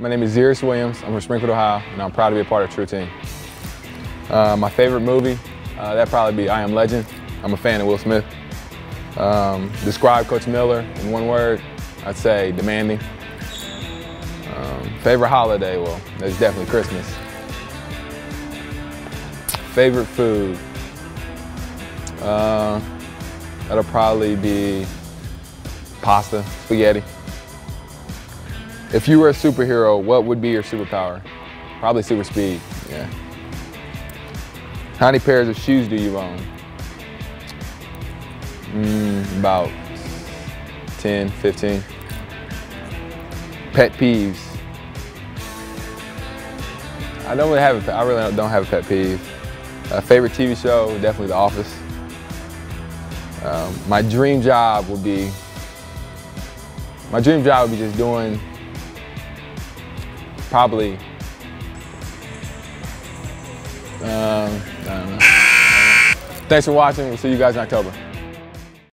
My name is Xeyrius Williams. I'm from Springfield, Ohio, and I'm proud to be a part of True Team. Uh, my favorite movie, uh, that'd probably be I Am Legend. I'm a fan of Will Smith. Um, describe Coach Miller in one word, I'd say demanding. Um, favorite holiday, well, that's definitely Christmas. Favorite food, uh, that'll probably be pasta, spaghetti. If you were a superhero, what would be your superpower? Probably super speed, yeah. How many pairs of shoes do you own? Mm, about 10, 15. Pet peeves. I don't really have a, I really don't have a pet peeve. A favorite TV show, definitely The Office. Um, my dream job would be, my dream job would be just doing probably, um. Thanks for watching. We'll see you guys in October.